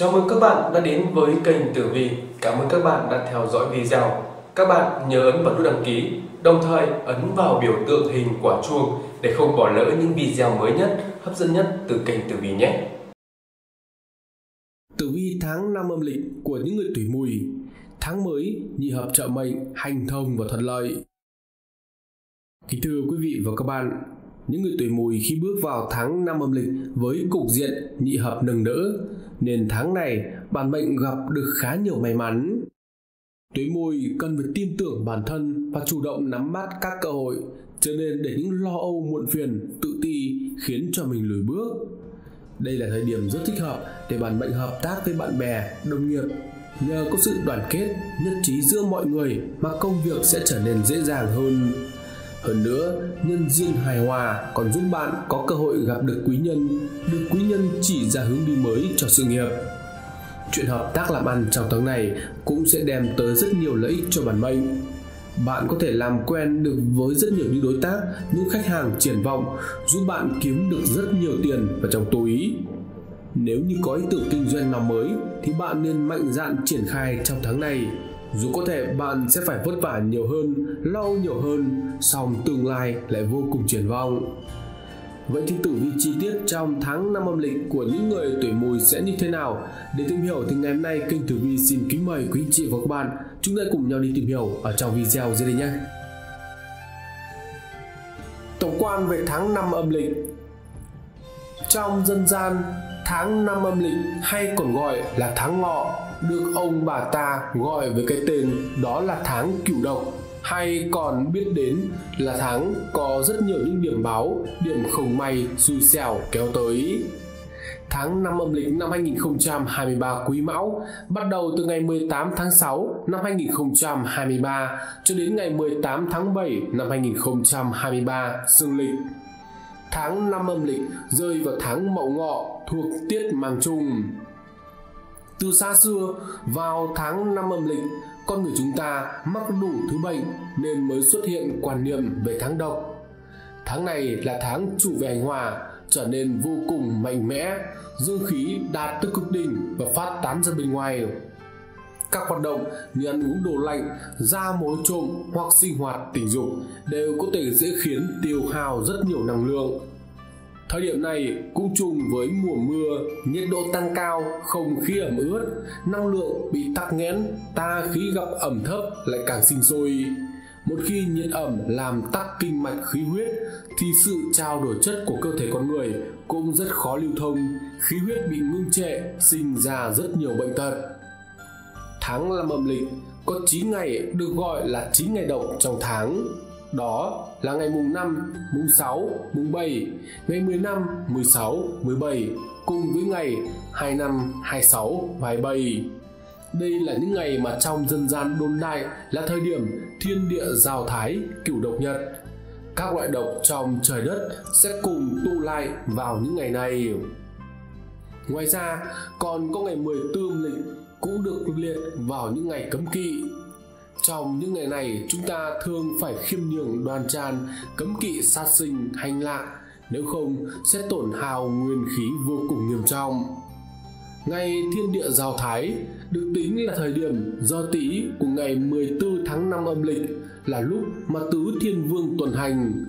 Chào mừng các bạn đã đến với kênh Tử Vi. Cảm ơn các bạn đã theo dõi video. Các bạn nhớ ấn vào nút đăng ký, đồng thời ấn vào biểu tượng hình quả chuông để không bỏ lỡ những video mới nhất, hấp dẫn nhất từ kênh Tử Vi nhé. Tử vi tháng năm âm lịch của những người tuổi mùi Tháng mới, nhị hợp trợ mệnh, hành thông và thuận lợi Kính thưa quý vị và các bạn, những người tuổi mùi khi bước vào tháng năm âm lịch với cục diện nhị hợp nâng đỡ, nên tháng này bản mệnh gặp được khá nhiều may mắn. Tuổi mùi cần phải tin tưởng bản thân và chủ động nắm bắt các cơ hội, cho nên để những lo âu muộn phiền, tự ti khiến cho mình lùi bước. Đây là thời điểm rất thích hợp để bản mệnh hợp tác với bạn bè, đồng nghiệp. Nhờ có sự đoàn kết, nhất trí giữa mọi người mà công việc sẽ trở nên dễ dàng hơn. Hơn nữa, nhân duyên hài hòa còn giúp bạn có cơ hội gặp được quý nhân, được quý nhân chỉ ra hướng đi mới cho sự nghiệp. Chuyện hợp tác làm ăn trong tháng này cũng sẽ đem tới rất nhiều lợi ích cho bản mệnh. Bạn có thể làm quen được với rất nhiều những đối tác, những khách hàng triển vọng, giúp bạn kiếm được rất nhiều tiền vào trong túi. Nếu như có ý tưởng kinh doanh nào mới thì bạn nên mạnh dạn triển khai trong tháng này dù có thể bạn sẽ phải vất vả nhiều hơn lâu nhiều hơn song tương lai lại vô cùng triển vọng Vậy thì tử vi chi tiết trong tháng năm âm lịch của những người tuổi mùi sẽ như thế nào? Để tìm hiểu thì ngày hôm nay kênh tử vi xin kính mời quý anh chị và các bạn chúng ta cùng nhau đi tìm hiểu ở trong video dưới đây nhé. Tổng quan về tháng năm âm lịch Trong dân gian, tháng năm âm lịch hay còn gọi là tháng ngọ được ông bà ta gọi với cái tên đó là tháng cửu độc hay còn biết đến là tháng có rất nhiều những điểm báo, điểm không may, xui xẻo kéo tới. Tháng 5 âm lịch năm 2023 Quý Mão bắt đầu từ ngày 18 tháng 6 năm 2023 cho đến ngày 18 tháng 7 năm 2023 dương lịch. Tháng 5 âm lịch rơi vào tháng Mậu Ngọ thuộc tiết Mang Trung. Từ xa xưa, vào tháng năm âm lịch, con người chúng ta mắc đủ thứ bệnh nên mới xuất hiện quan niệm về tháng độc. Tháng này là tháng chủ về hành hòa, trở nên vô cùng mạnh mẽ, dương khí đạt tới cực đỉnh và phát tán ra bên ngoài. Các hoạt động như ăn uống đồ lạnh, da mối trộm hoặc sinh hoạt tình dục đều có thể dễ khiến tiêu hao rất nhiều năng lượng Thời điểm này cũng trùng với mùa mưa, nhiệt độ tăng cao, không khí ẩm ướt, năng lượng bị tắc nghẽn, ta khí gặp ẩm thấp lại càng sinh sôi. Một khi nhiệt ẩm làm tắc kinh mạch khí huyết thì sự trao đổi chất của cơ thể con người cũng rất khó lưu thông, khí huyết bị ngưng trệ, sinh ra rất nhiều bệnh tật. Tháng năm âm lịch có 9 ngày được gọi là 9 ngày động trong tháng đó là ngày mùng 5, mùng 6, mùng 7, ngày 15, 16, 17 cùng với ngày 25, 26 và 27. Đây là những ngày mà trong dân gian đôn đại là thời điểm thiên địa giao thái cửu độc nhật. Các loại độc trong trời đất sẽ cùng tụ lại vào những ngày này. Ngoài ra, còn có ngày 14 âm lịch cũng được liệt vào những ngày cấm kỵ trong những ngày này chúng ta thường phải khiêm nhường đoan tràn cấm kỵ sát sinh, hành lạc, nếu không sẽ tổn hào nguyên khí vô cùng nghiêm trọng. Ngày thiên địa giao thái được tính là thời điểm do tý của ngày 14 tháng 5 âm lịch là lúc mà tứ thiên vương tuần hành.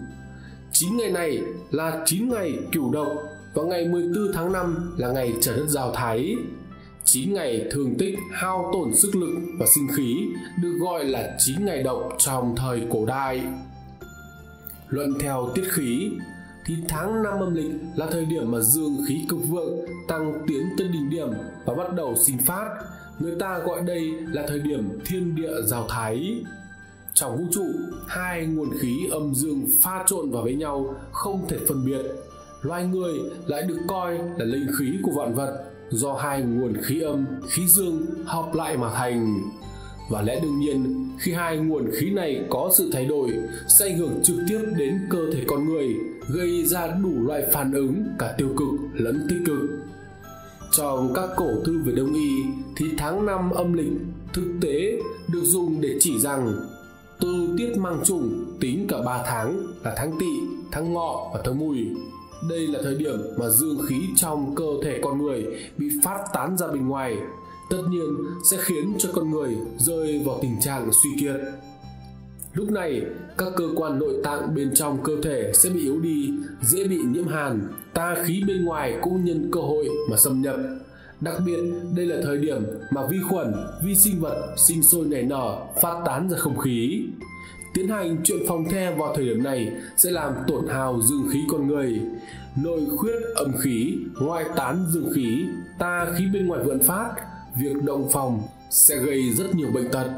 9 ngày này là 9 ngày cửu độc và ngày 14 tháng 5 là ngày trời đất giao thái. 9 ngày thường tích hao tổn sức lực và sinh khí được gọi là 9 ngày độc trong thời cổ đại. Luận theo tiết khí thì tháng năm âm lịch là thời điểm mà dương khí cực vượng tăng tiến tới đỉnh điểm và bắt đầu sinh phát. Người ta gọi đây là thời điểm thiên địa giao thái. Trong vũ trụ, hai nguồn khí âm dương pha trộn vào với nhau không thể phân biệt. Loài người lại được coi là linh khí của vạn vật do hai nguồn khí âm, khí dương hợp lại mà thành. Và lẽ đương nhiên, khi hai nguồn khí này có sự thay đổi, sẽ ảnh hưởng trực tiếp đến cơ thể con người, gây ra đủ loại phản ứng cả tiêu cực lẫn tích cực. Trong các cổ thư về đông y thì tháng năm âm lịch thực tế được dùng để chỉ rằng từ tiết mang trùng tính cả 3 tháng là tháng tỵ, tháng ngọ và tháng mùi đây là thời điểm mà dương khí trong cơ thể con người bị phát tán ra bên ngoài. Tất nhiên sẽ khiến cho con người rơi vào tình trạng suy kiệt. Lúc này các cơ quan nội tạng bên trong cơ thể sẽ bị yếu đi dễ bị nhiễm hàn ta khí bên ngoài cũng nhân cơ hội mà xâm nhập. Đặc biệt, đây là thời điểm mà vi khuẩn, vi sinh vật sinh sôi nảy nở, phát tán ra không khí. Tiến hành chuyện phòng the vào thời điểm này sẽ làm tổn hào dương khí con người, nội khuyết âm khí, ngoại tán dương khí, ta khí bên ngoài vượn phát, việc động phòng sẽ gây rất nhiều bệnh tật.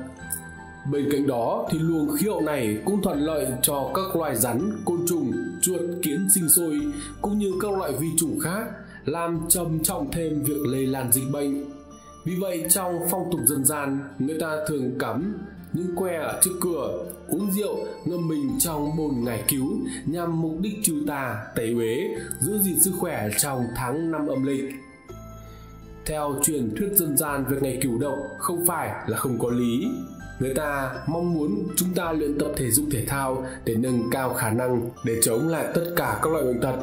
Bên cạnh đó thì luồng khí hậu này cũng thuận lợi cho các loài rắn, côn trùng, chuột, kiến sinh sôi cũng như các loại vi trùng khác làm trầm trọng thêm việc lây lan dịch bệnh. Vì vậy trong phong tục dân gian, người ta thường cắm những que ở trước cửa, uống rượu, ngâm mình trong bồn ngải cứu nhằm mục đích trừ tà, tẩy uế, giữ gìn sức khỏe trong tháng năm âm lịch. Theo truyền thuyết dân gian về ngày cửu động không phải là không có lý. Người ta mong muốn chúng ta luyện tập thể dục thể thao để nâng cao khả năng để chống lại tất cả các loại bệnh tật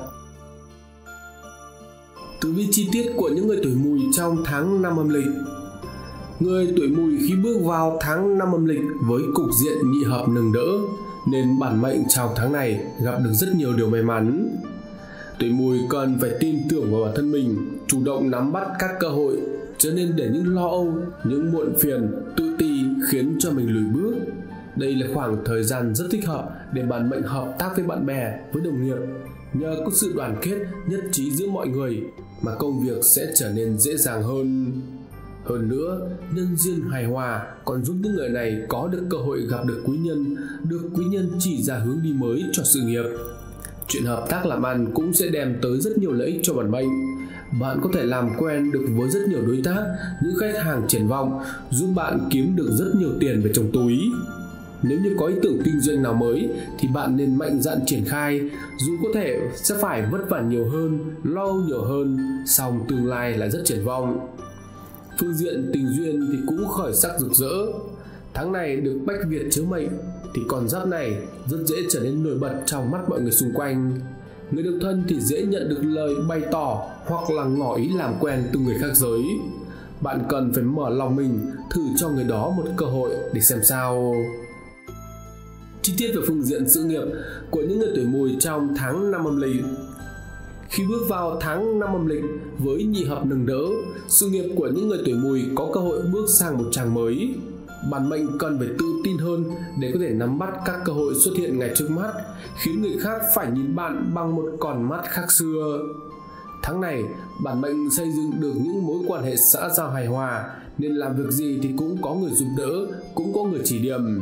tử vi chi tiết của những người tuổi mùi trong tháng năm âm lịch Người tuổi mùi khi bước vào tháng năm âm lịch với cục diện nhị hợp nâng đỡ nên bản mệnh trong tháng này gặp được rất nhiều điều may mắn. Tuổi mùi cần phải tin tưởng vào bản thân mình, chủ động nắm bắt các cơ hội, cho nên để những lo âu, những muộn phiền, tự ti khiến cho mình lùi bước. Đây là khoảng thời gian rất thích hợp để bản mệnh hợp tác với bạn bè, với đồng nghiệp. Nhờ có sự đoàn kết, nhất trí giữa mọi người mà công việc sẽ trở nên dễ dàng hơn hơn nữa, nhân duyên hài hòa còn giúp những người này có được cơ hội gặp được quý nhân, được quý nhân chỉ ra hướng đi mới cho sự nghiệp. Chuyện hợp tác làm ăn cũng sẽ đem tới rất nhiều lợi ích cho bản mệnh. Bạn có thể làm quen được với rất nhiều đối tác, những khách hàng triển vọng, giúp bạn kiếm được rất nhiều tiền về trong túi. Nếu như có ý tưởng kinh doanh nào mới, thì bạn nên mạnh dạn triển khai, dù có thể sẽ phải vất vả nhiều hơn, lo nhiều hơn, song tương lai là rất triển vọng phương diện tình duyên thì cũng khởi sắc rực rỡ. Tháng này được bách việt chiếu mệnh, thì con giáp này rất dễ trở nên nổi bật trong mắt mọi người xung quanh. Người độc thân thì dễ nhận được lời bày tỏ hoặc là ngỏ ý làm quen từ người khác giới. Bạn cần phải mở lòng mình thử cho người đó một cơ hội để xem sao. Chi tiết về phương diện sự nghiệp của những người tuổi mùi trong tháng năm âm lịch khi bước vào tháng năm âm lịch với nhị hợp nâng đỡ, sự nghiệp của những người tuổi mùi có cơ hội bước sang một trang mới. Bản mệnh cần phải tự tin hơn để có thể nắm bắt các cơ hội xuất hiện ngay trước mắt, khiến người khác phải nhìn bạn bằng một con mắt khác xưa. Tháng này, bản mệnh xây dựng được những mối quan hệ xã giao hài hòa, nên làm việc gì thì cũng có người giúp đỡ, cũng có người chỉ điểm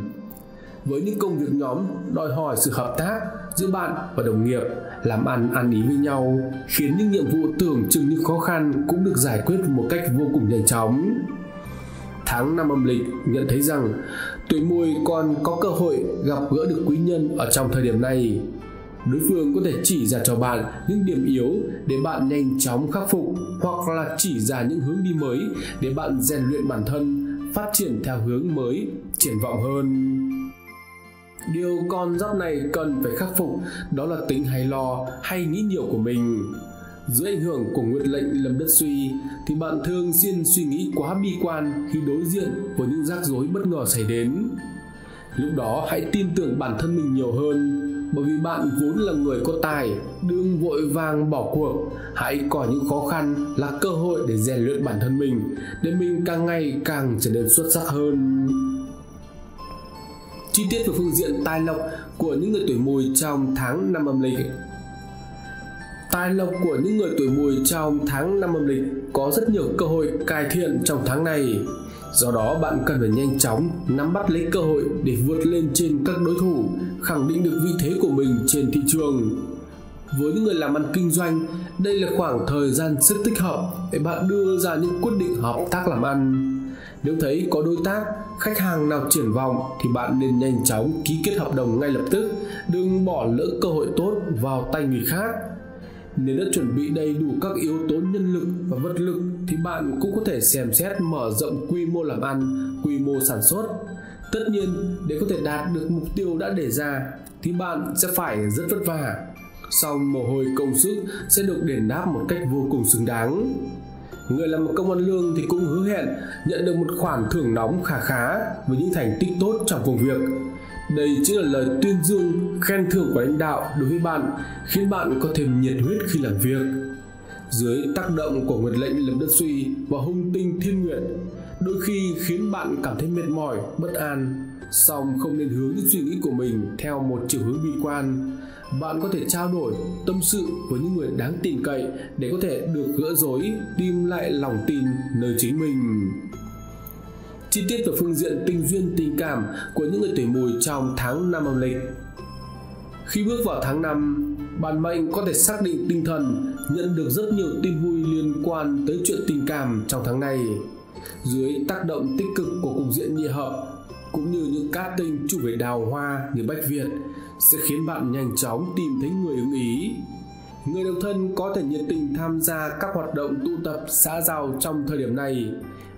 với những công việc nhóm đòi hỏi sự hợp tác giữa bạn và đồng nghiệp, làm ăn ăn ý với nhau, khiến những nhiệm vụ tưởng chừng như khó khăn cũng được giải quyết một cách vô cùng nhanh chóng. Tháng năm âm lịch, nhận thấy rằng tuổi mùi còn có cơ hội gặp gỡ được quý nhân ở trong thời điểm này. Đối phương có thể chỉ ra cho bạn những điểm yếu để bạn nhanh chóng khắc phục, hoặc là chỉ ra những hướng đi mới để bạn rèn luyện bản thân, phát triển theo hướng mới, triển vọng hơn điều con giáp này cần phải khắc phục, đó là tính hay lo hay nghĩ nhiều của mình. Dưới ảnh hưởng của nguyệt lệnh lâm đất suy, thì bạn thường xuyên suy nghĩ quá bi quan khi đối diện với những rắc rối bất ngờ xảy đến. Lúc đó, hãy tin tưởng bản thân mình nhiều hơn, bởi vì bạn vốn là người có tài đừng vội vàng bỏ cuộc. Hãy coi những khó khăn là cơ hội để rèn luyện bản thân mình, để mình càng ngày càng trở nên xuất sắc hơn chi tiết về phương diện tài lộc của những người tuổi mùi trong tháng năm âm lịch Tài lộc của những người tuổi mùi trong tháng năm âm lịch có rất nhiều cơ hội cải thiện trong tháng này. Do đó bạn cần phải nhanh chóng nắm bắt lấy cơ hội để vượt lên trên các đối thủ, khẳng định được vị thế của mình trên thị trường. Với những người làm ăn kinh doanh, đây là khoảng thời gian rất thích hợp để bạn đưa ra những quyết định hợp tác làm ăn nếu thấy có đối tác, khách hàng nào triển vọng thì bạn nên nhanh chóng ký kết hợp đồng ngay lập tức, đừng bỏ lỡ cơ hội tốt vào tay người khác. Nếu đã chuẩn bị đầy đủ các yếu tố nhân lực và vật lực thì bạn cũng có thể xem xét mở rộng quy mô làm ăn, quy mô sản xuất. Tất nhiên, để có thể đạt được mục tiêu đã đề ra thì bạn sẽ phải rất vất vả. song mồ hôi công sức sẽ được đền đáp một cách vô cùng xứng đáng người làm một công ăn lương thì cũng hứa hẹn nhận được một khoản thưởng nóng khá khá với những thành tích tốt trong công việc. Đây chính là lời tuyên dương, khen thưởng của lãnh đạo đối với bạn, khiến bạn có thêm nhiệt huyết khi làm việc. Dưới tác động của nguyệt lệnh lập đất suy và hung tinh thiên nguyện, đôi khi khiến bạn cảm thấy mệt mỏi, bất an. Song không nên hướng những suy nghĩ của mình theo một chiều hướng bi quan bạn có thể trao đổi tâm sự với những người đáng tin cậy để có thể được gỡ rối tìm lại lòng tin nơi chính mình chi tiết về phương diện tình duyên tình cảm của những người tuổi mùi trong tháng năm âm lịch khi bước vào tháng 5, bản mệnh có thể xác định tinh thần nhận được rất nhiều tin vui liên quan tới chuyện tình cảm trong tháng này. Dưới tác động tích cực của cục diện nhị hợp cũng như những cát tinh chủ về đào hoa như Bách Việt sẽ khiến bạn nhanh chóng tìm thấy người ưng ý. Người độc thân có thể nhiệt tình tham gia các hoạt động tụ tập xã giao trong thời điểm này.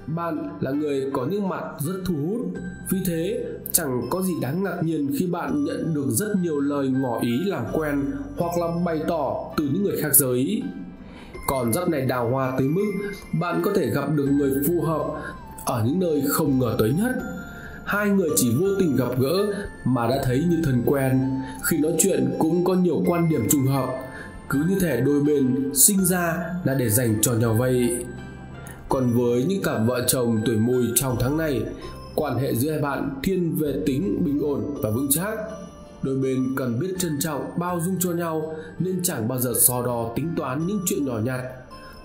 Bạn là người có những mặt rất thu hút, vì thế chẳng có gì đáng ngạc nhiên khi bạn nhận được rất nhiều lời ngỏ ý làm quen hoặc là bày tỏ từ những người khác giới. Còn giáp này đào hoa tới mức bạn có thể gặp được người phù hợp ở những nơi không ngờ tới nhất hai người chỉ vô tình gặp gỡ mà đã thấy như thân quen. Khi nói chuyện cũng có nhiều quan điểm trùng hợp. Cứ như thể đôi bên sinh ra là để dành cho nhau vậy. Còn với những cặp vợ chồng tuổi mùi trong tháng này, quan hệ giữa hai bạn thiên về tính, bình ổn và vững chắc. Đôi bên cần biết trân trọng bao dung cho nhau nên chẳng bao giờ so đo tính toán những chuyện nhỏ nhặt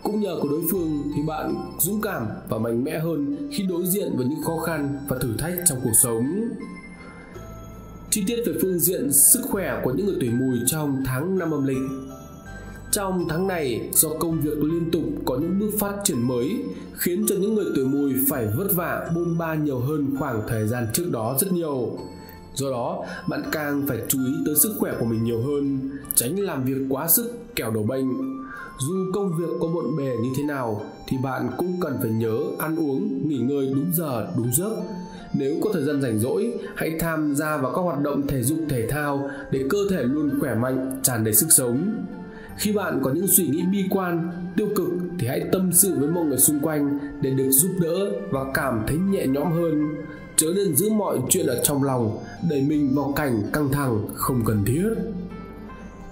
cũng nhờ của đối phương thì bạn dũng cảm và mạnh mẽ hơn khi đối diện với những khó khăn và thử thách trong cuộc sống. Chi tiết về phương diện sức khỏe của những người tuổi mùi trong tháng năm âm lịch. Trong tháng này, do công việc liên tục có những bước phát triển mới, khiến cho những người tuổi mùi phải vất vả bôn ba nhiều hơn khoảng thời gian trước đó rất nhiều do đó, bạn càng phải chú ý tới sức khỏe của mình nhiều hơn, tránh làm việc quá sức, kẻo đổ bệnh dù công việc có bộn bề như thế nào, thì bạn cũng cần phải nhớ ăn uống, nghỉ ngơi đúng giờ, đúng giấc. Nếu có thời gian rảnh rỗi, hãy tham gia vào các hoạt động thể dục, thể thao để cơ thể luôn khỏe mạnh, tràn đầy sức sống. Khi bạn có những suy nghĩ bi quan, tiêu cực thì hãy tâm sự với mọi người xung quanh để được giúp đỡ và cảm thấy nhẹ nhõm hơn chớ nên giữ mọi chuyện ở trong lòng, đẩy mình vào cảnh căng thẳng, không cần thiết.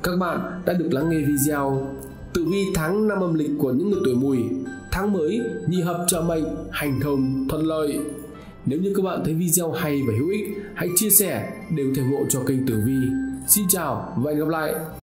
Các bạn đã được lắng nghe video tử vi tháng năm âm lịch của những người tuổi mùi. Tháng mới, nhị hợp trợ mệnh, hành thông, thuận lợi. Nếu như các bạn thấy video hay và hữu ích, hãy chia sẻ để ủng hộ cho kênh tử vi. Xin chào và hẹn gặp lại!